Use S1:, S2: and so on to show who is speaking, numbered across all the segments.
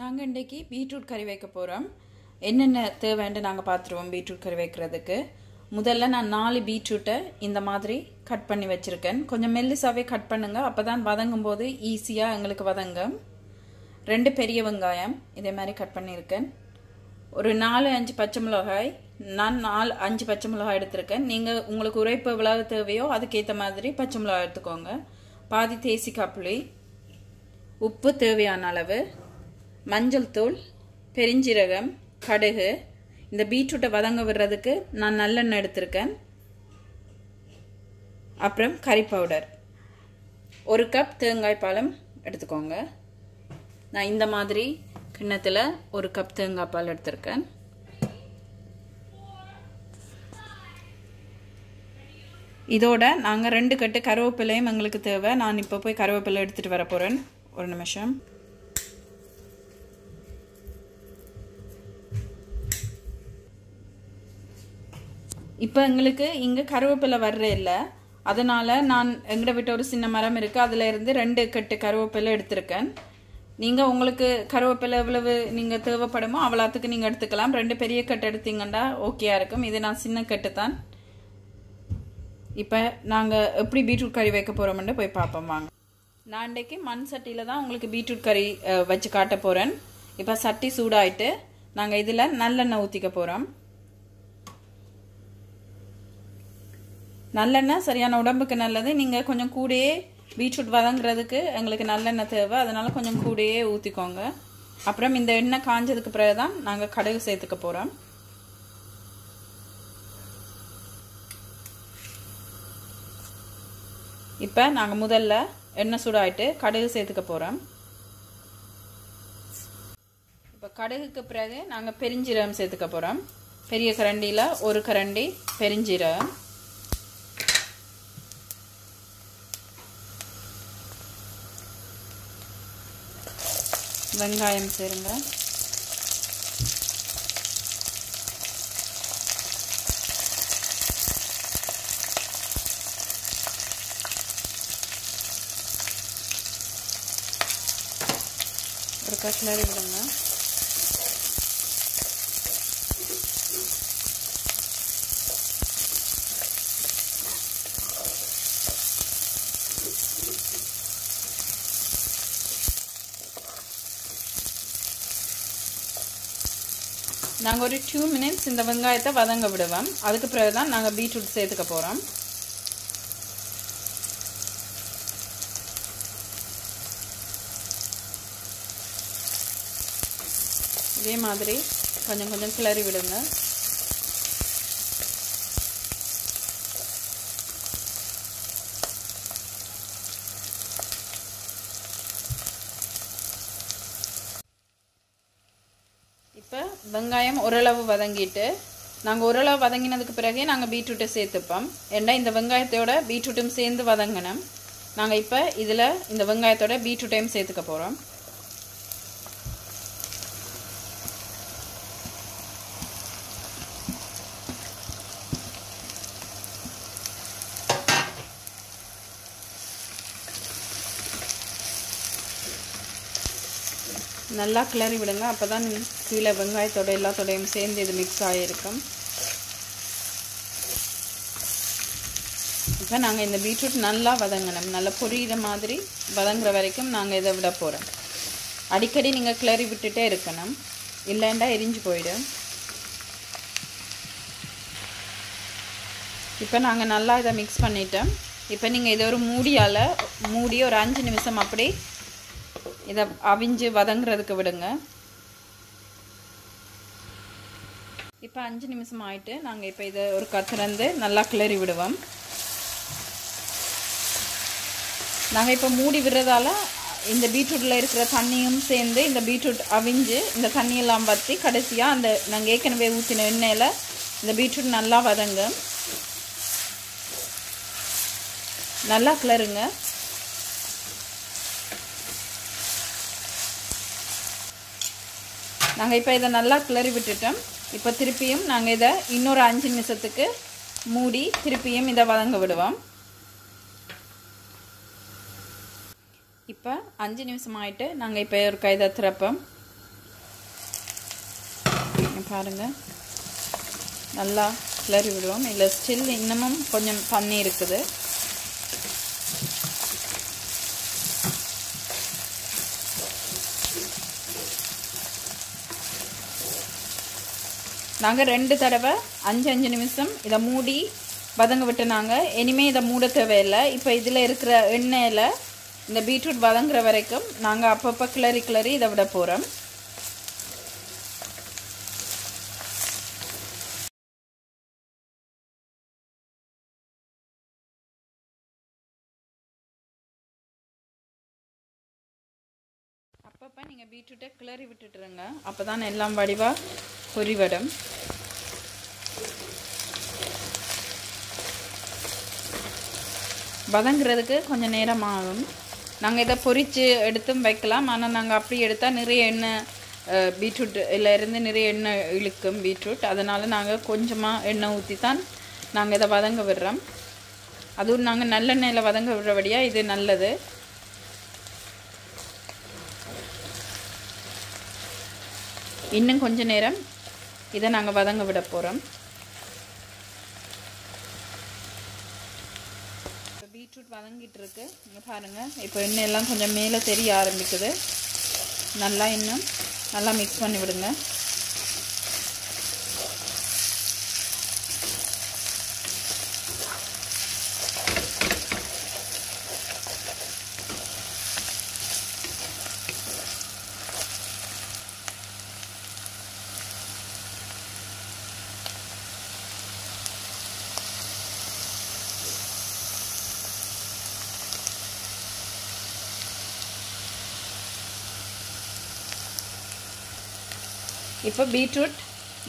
S1: நாங்கள் இன்றைக்கி பீட்ரூட் கறி வைக்க போகிறோம் என்னென்ன தேவைன்னு நாங்கள் பார்த்துருவோம் பீட்ரூட் கறி வைக்கிறதுக்கு. முதல்ல நான் நாலு பீட்ரூட்டை இந்த மாதிரி கட் பண்ணி வச்சுருக்கேன். கொஞ்சம் மெல்லிசாவே கட் பண்ணுங்கள் அப்போ தான் வதங்கும் போது ஈஸியாக எங்களுக்கு வதங்கும். ரெண்டு பெரிய வெங்காயம் இதே மாதிரி கட் பண்ணியிருக்கேன். ஒரு நாலு அஞ்சு பச்சை மிளகாய். நான் நாலு அஞ்சு பச்சை மிளகாய் எடுத்திருக்கேன். நீங்கள் உங்களுக்கு உரைப்பு எவ்வளவு தேவையோ அதுக்கேற்ற மாதிரி பச்சை மிளகாய் எடுத்துக்கோங்க. பாதி தேசி புளி. உப்பு தேவையான அளவு. மஞ்சள் தூள் பெருஞ்சீரகம் கடுகு. இந்த பீட்ரூட்டை வதங்க விடுறதுக்கு நான் நல்லெண்ணெய் எடுத்திருக்கேன். அப்புறம் கறி பவுடர். ஒரு கப் தேங்காய் பாலம் எடுத்துக்கோங்க. நான் இந்த மாதிரி கிண்ணத்தில் ஒரு கப் தேங்காய் பால் எடுத்திருக்கேன். இதோட நாங்கள் ரெண்டு கட்டு கருவேப்பிலையும் எங்களுக்கு தேவை. நான் இப்போ போய் கருவேப்பிலை எடுத்துகிட்டு வர போகிறேன் ஒரு நிமிஷம். இப்போ எங்களுக்கு இங்கே கருவேப்பிலை வர்ற இல்லை. அதனால் நான் எங்கிட்ட விட்டு ஒரு சின்ன மரம் இருக்குது அதில் இருந்து ரெண்டு கட்டு கருவேப்பிலை எடுத்திருக்கேன். நீங்கள் உங்களுக்கு கருவேப்பிலை எவ்வளவு நீங்கள் தேவைப்படுமோ அவ்வளோத்துக்கு நீங்கள் எடுத்துக்கலாம். ரெண்டு பெரிய கட்டு எடுத்தீங்கன்னா ஓகேயா இருக்கும். இது நான் சின்ன கட்டு தான். இப்போ நாங்கள் எப்படி பீட்ரூட் கறி வைக்க போகிறோம்னு போய் பார்ப்போம் வாங்க. நான் இன்றைக்கு மண் சட்டியில் தான் உங்களுக்கு பீட்ரூட் கறி வச்சு காட்ட போகிறேன் இப்போ சட்டி சூடாயிட்டு நாங்கள் இதில் நல்லெண்ணெய் ஊற்றிக்க போகிறோம் நல்லெண்ணெய் சரியான உடம்புக்கு நல்லது. நீங்கள் கொஞ்சம் கூடயே பீட்ரூட் வதங்குறதுக்கு எங்களுக்கு நல்லெண்ணெய் தேவை. அதனால் கொஞ்சம் கூடயே ஊற்றிக்கோங்க அப்புறம் இந்த எண்ணெய் காஞ்சதுக்கு பிறகு தான் நாங்கள் கடுகு சேர்த்துக்க போகிறோம் இப்போ நாங்கள் முதல்ல எண்ணெய் சூடாயிட்டு கடுகு சேர்த்துக்க போகிறோம் இப்போ கடுகுக்கு பிறகு நாங்கள் பெருஞ்சீரகம் சேர்த்துக்க போகிறோம் பெரிய கரண்டியில் ஒரு கரண்டி பெருஞ்சீரகம். வெங்காயம் சேருங்க. ஒரு கட்லரி விடுங்க. நாங்கள் ஒரு டூ மினிட்ஸ் இந்த வெங்காயத்தை வதங்க விடுவோம். அதுக்கு பிறகு தான் நாங்கள் பீட்ரூட் சேர்த்துக்க போகிறோம் இதே மாதிரி கொஞ்சம் கொஞ்சம் கிளறி விடுங்க இப்போ வெங்காயம் ஓரளவு வதங்கிட்டு நாங்கள் ஓரளவு வதங்கினதுக்கு பிறகே நாங்கள் பீட்ரூட்டை சேர்த்துப்போம். ஏன்னா இந்த வெங்காயத்தோட பீட்ரூட்டும் சேர்ந்து வதங்கினோம் நாங்கள் இப்போ இதில் இந்த வெங்காயத்தோட பீட்ரூட்டையும் சேர்த்துக்க போகிறோம் நல்லா கிளறி விடுங்க. அப்போ தான் கீழே வெங்காயத்தோட எல்லாத்தோடையும் சேர்ந்து இது மிக்ஸ் ஆகிருக்கும் இப்போ நாங்கள் இந்த பீட்ரூட் நல்லா வதங்கணும். நல்லா பொரியிற மாதிரி வதங்குற வரைக்கும் நாங்கள் இதை விட போகிறோம் அடிக்கடி நீங்கள் கிளறி விட்டுட்டே இருக்கணும். இல்லைண்டா எரிஞ்சு போயிடும். இப்போ நாங்கள் நல்லா இதை மிக்ஸ் பண்ணிட்டோம். இப்போ நீங்கள் இதை ஒரு மூடியால் மூடி ஒரு அஞ்சு நிமிஷம் அப்படி இதை அவிஞ்சு வதங்குறதுக்கு விடுங்க. இப்போ அஞ்சு நிமிஷம் ஆயிட்டு நாங்கள் இப்போ இதை ஒரு கத்திரந்து நல்லா கிளறி விடுவோம். நாங்கள் இப்போ மூடி விடுறதால இந்த பீட்ரூட்டில் இருக்கிற தண்ணியும் சேர்ந்து இந்த பீட்ரூட் அவிஞ்சு இந்த தண்ணியெல்லாம் வற்றி கடைசியாக அந்த நாங்கள் ஏற்கனவே ஊற்றின எண்ணெயில் இந்த பீட்ரூட் நல்லா வதங்க. நல்லா கிளறுங்க. நாங்கள் இப்போ இதை நல்லா கிளறி விட்டுட்டோம். இப்போ திருப்பியும் நாங்கள் இதை இன்னொரு அஞ்சு நிமிஷத்துக்கு மூடி திருப்பியும் இதை வதங்க விடுவோம். இப்போ அஞ்சு நிமிஷம் ஆகிட்டு நாங்கள் இப்போ ஒரு கைதை திறப்போம். பாருங்கள் நல்லா கிளறி விடுவோம். இல்லை ஸ்டில் இன்னமும் கொஞ்சம் பண்ணி இருக்குது. நாங்கள் ரெண்டு தடவை அஞ்சு அஞ்சு நிமிஷம் இதை மூடி வதங்க விட்டுனாங்க. இனிமே இதை மூட தேவையில்லை. இப்போ இதில் இருக்கிற எண்ணெயில் இந்த பீட்ரூட் வதங்குற வரைக்கும் நாங்கள் அப்பப்போ கிளறி கிளறி இதை விட போகிறோம் அப்பப்போ நீங்கள் பீட்ரூட்டை கிளறி விட்டுட்டுருங்க அப்போ தான் எல்லாம் வடிவாக பொறிவடும் வதங்குறதுக்கு கொஞ்சம் நேரம் ஆகும் நாங்கள் இதை பொரித்து எடுத்தும் வைக்கலாம். ஆனால் நாங்கள் அப்படி எடுத்தால் நிறைய எண்ணெய் பீட்ரூட் இருந்து நிறைய எண்ணெய் இழுக்கும் பீட்ரூட். அதனால் நாங்கள் கொஞ்சமாக எண்ணெய் ஊற்றி தான் நாங்கள் இதை வதங்க விடுறோம். அதுவும் நாங்கள் நல்லெண்ணெயில் வதங்க விடுறபடியாக இது நல்லது. இன்னும் கொஞ்ச நேரம் இதை நாங்கள் வதங்க விட போகிறோம் இப்போ பீட்ரூட் வதங்கிட்டு இருக்கு. இங்கே பாருங்கள் இப்போ எண்ணெய் எல்லாம் கொஞ்சம் மேலே தெரிய ஆரம்பிக்குது. நல்லா இன்னும் நல்லா மிக்ஸ் பண்ணி விடுங்க. இப்போ பீட்ரூட்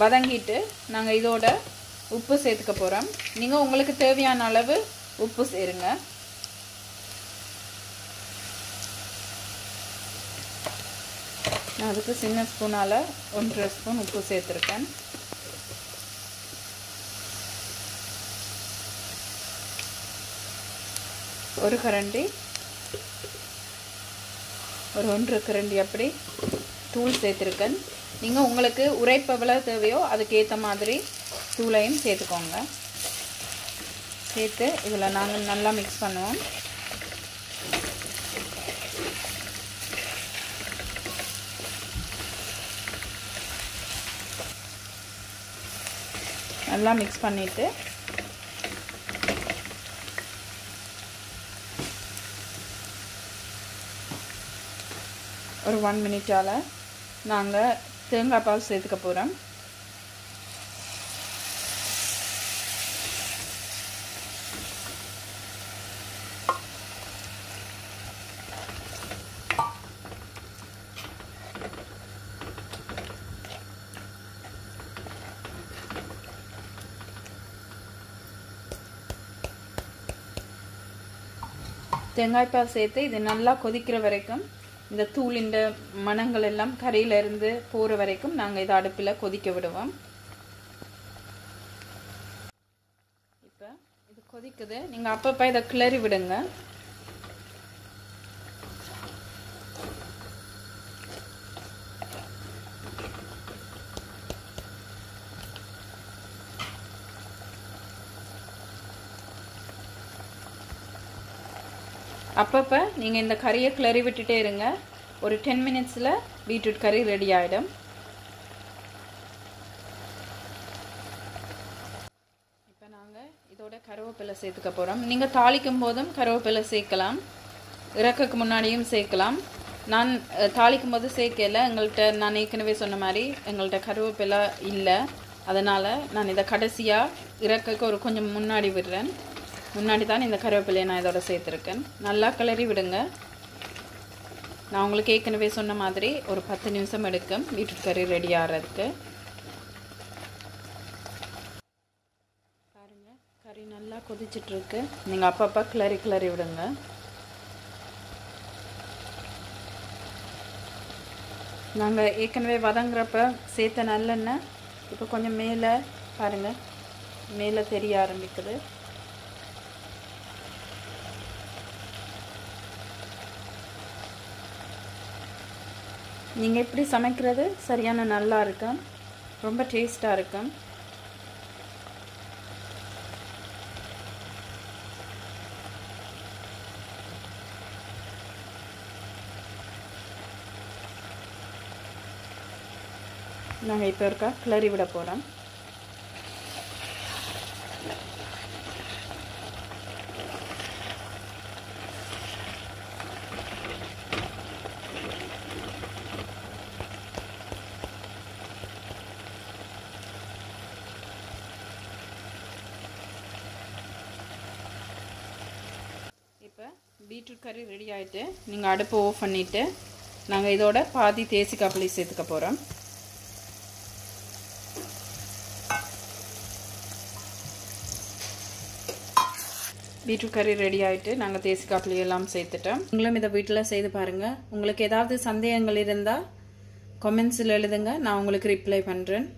S1: வதங்கிட்டு நாங்கள் இதோட உப்பு சேர்த்துக்க போகிறோம் நீங்கள் உங்களுக்கு தேவையான அளவு உப்பு சேருங்க. நான் அதுக்கு சின்ன ஸ்பூனால் ஒன்றரை ஸ்பூன் உப்பு சேர்த்துருக்கேன். ஒரு கரண்டி ஒரு ஒன்று கரண்டி அப்படி தூள் சேர்த்துருக்கேன். நீங்கள் உங்களுக்கு உரைப்பு எவ்வளோ தேவையோ அதுக்கேற்ற மாதிரி தூளையும் சேர்த்துக்கோங்க. சேர்த்து இதில் நாங்கள் நல்லா மிக்ஸ் பண்ணுவோம். நல்லா மிக்ஸ் பண்ணிவிட்டு ஒரு ஒன் மினிட்டால் நாங்கள் தேங்காய் பால் சேர்த்துக்க போகிறேன் தேங்காய் பால் சேர்த்து இது நல்லா கொதிக்கிற வரைக்கும் இந்த தூளின் மணங்கள் எல்லாம் கரையில இருந்து போகிற வரைக்கும் நாங்கள் இதை அடுப்பில் கொதிக்க விடுவோம். இப்போ இது கொதிக்குது. நீங்கள் அப்பப்போ இதை கிளறி விடுங்க. அப்பப்போ நீங்கள் இந்த கறியை கிளறி விட்டுட்டே இருங்க. ஒரு டென் மினிட்ஸில் பீட்ரூட் கறி ரெடி ஆகிடும் இப்போ நாங்கள் இதோட கருவேப்பிலை சேர்த்துக்க போகிறோம் நீங்கள் தாளிக்கும் போதும் கருவேப்பிலை சேர்க்கலாம். இறக்கக்கு முன்னாடியும் சேர்க்கலாம். நான் தாளிக்கும் போது சேர்க்கல. எங்கள்கிட்ட நான் ஏற்கனவே சொன்ன மாதிரி எங்கள்கிட்ட கருவேப்பிலை இல்லை. அதனால் நான் இதை கடைசியாக இறக்கக்கு ஒரு கொஞ்சம் முன்னாடி விடுறேன். முன்னாடி தான் இந்த கருவேப்பிலையை நான் இதோட சேர்த்துருக்கேன். நல்லா கிளறி விடுங்க. நான் உங்களுக்கு ஏற்கனவே சொன்ன மாதிரி ஒரு பத்து நிமிஷம் எடுக்கும். பீட்ரூட் கறி ரெடி ஆகிறதுக்கு பாருங்க கறி நல்லா கொதிச்சிட்ருக்கு. நீங்கள் அப்பப்போ கிளறி கிளறி விடுங்க. நாங்கள் ஏற்கனவே வதங்குறப்ப சேர்த்த நல்லெண்ணெய் இப்போ கொஞ்சம் மேலே பாருங்கள் மேலே தெரிய ஆரம்பிக்குது. நீங்கள் எப்படி சமைக்கிறது? சரியான நல்லா இருக்கும் ரொம்ப டேஸ்ட்டாக இருக்கும் நாங்கள் இப்போ இருக்கா கிளறி விட போகிறோம் இப்போ பீட்ரூட் கறி ரெடி ஆகிட்டு நீங்கள் அடுப்பு ஓஃப் பண்ணிவிட்டு நாங்கள் இதோட பாதி தேசி காப்பிளி சேர்த்துக்க போகிறோம் பீட்ரூட் கறி ரெடி ஆகிட்டு நாங்கள் தேசி காப்பிளி எல்லாம் சேர்த்துட்டோம். நீங்களும் இதை வீட்டில் செய்து பாருங்கள் உங்களுக்கு ஏதாவது சந்தேகங்கள் இருந்தால் கமெண்ட்ஸில் எழுதுங்க. நான் உங்களுக்கு ரிப்ளை பண்ணுறேன்